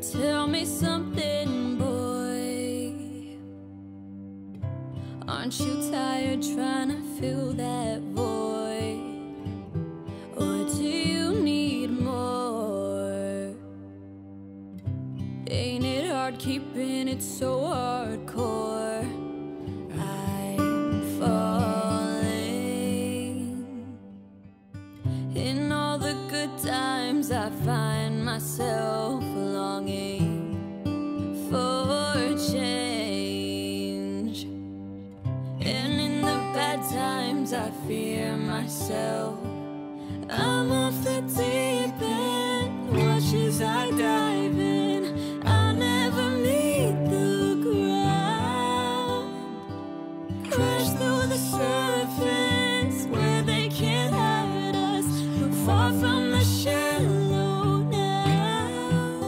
Tell me something, boy. Aren't you tired trying to fill that void? Or do you need more? Ain't it hard keeping it so hardcore? I'm falling. In all the good times, I find myself myself. I'm off the deep end, watch as I dive in. I'll never meet the ground. Crash through the surface where they can't hurt us. We're far from the shallow now.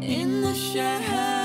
In the shadow.